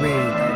Read.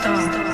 star.